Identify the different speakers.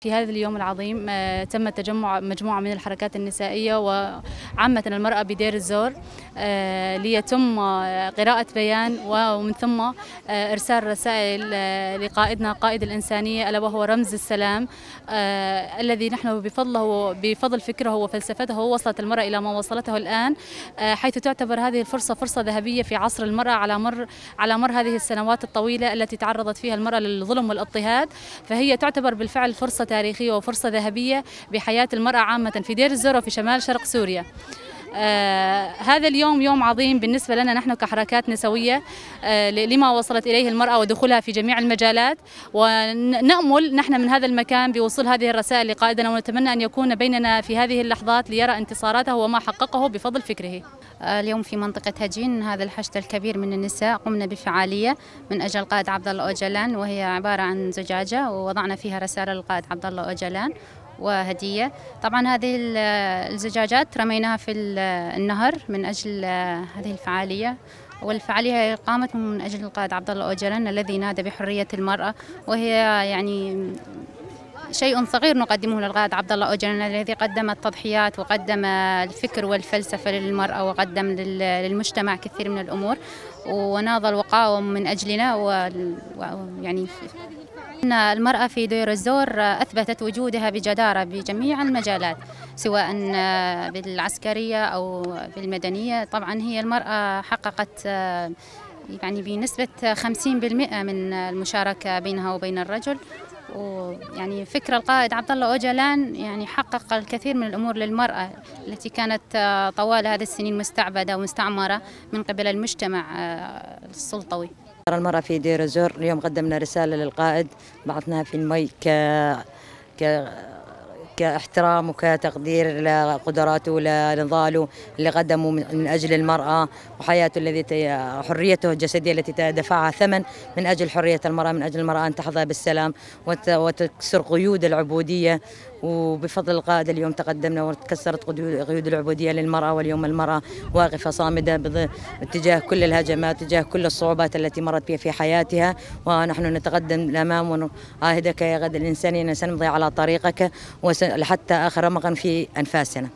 Speaker 1: في هذا اليوم العظيم آه، تم تجمع مجموعة من الحركات النسائية وعامة المرأة بدير الزور آه، ليتم آه، قراءة بيان ومن ثم إرسال رسائل لقائدنا قائد الإنسانية ألا وهو رمز السلام الذي نحن بفضله بفضل فكره وفلسفته وصلت المرأة إلى ما وصلته الآن حيث تعتبر هذه الفرصة فرصة ذهبية في عصر المرأة على مر على مر هذه السنوات الطويلة التي تعرضت فيها المرأة للظلم والإضطهاد فهي تعتبر بالفعل فرصة تاريخية وفرصة ذهبية بحياة المرأة عامة في دير الزور وفي شمال شرق سوريا. آه هذا اليوم يوم عظيم بالنسبة لنا نحن كحركات نسوية آه لما وصلت إليه المرأة ودخولها في جميع المجالات. ونأمل نحن من هذا المكان بوصول هذه الرسائل لقائدنا ونتمنى أن يكون بيننا في هذه اللحظات ليرى انتصاراته وما حققه بفضل فكره.
Speaker 2: آه، اليوم في منطقة هجين هذا الحشد الكبير من النساء قمنا بفعالية من أجل القائد عبد الله أوجلان وهي عبارة عن زجاجة ووضعنا فيها رسالة للقائد عبد الله أوجلان. وهدية. طبعا هذه الزجاجات رميناها في النهر من أجل هذه الفعالية. والفعالية قامت من أجل القائد عبد الله أوجلان الذي نادى بحرية المرأة وهي يعني شيء صغير نقدمه للقائد عبد الله أوجلان الذي قدم التضحيات وقدم الفكر والفلسفة للمرأة وقدم للمجتمع كثير من الأمور وناضل وقاوم من أجلنا. ويعني أن المرأة في دير الزور أثبتت وجودها بجدارة بجميع المجالات سواء بالعسكرية أو بالمدنية طبعا هي المرأة حققت يعني بنسبة 50% من المشاركة بينها وبين الرجل ويعني فكر القائد عبد الله أوجلان يعني حقق الكثير من الأمور للمرأة التي كانت طوال هذه السنين مستعبدة ومستعمرة من قبل المجتمع السلطوي.
Speaker 3: المرأة في دير الزور اليوم قدمنا رسالة للقائد بعثناها في المي ك ك كاحترام وكتقدير لقدراته ولنضاله اللي قدمه من أجل المرأة وحياته الذي حريته الجسدية التي دفعها ثمن من أجل حرية المرأة من أجل المرأة أن تحظى بالسلام وتكسر قيود العبودية. وبفضل القائد اليوم تقدمنا وتكسرت قيود العبودية للمرأة واليوم المرأة واقفة صامدة اتجاه كل الهجمات اتجاه كل الصعوبات التي مرت بها في حياتها. ونحن نتقدم للامام ونعاهدك يا غد الانسانيه سنمضي على طريقك حتى آخر رمقا في أنفاسنا.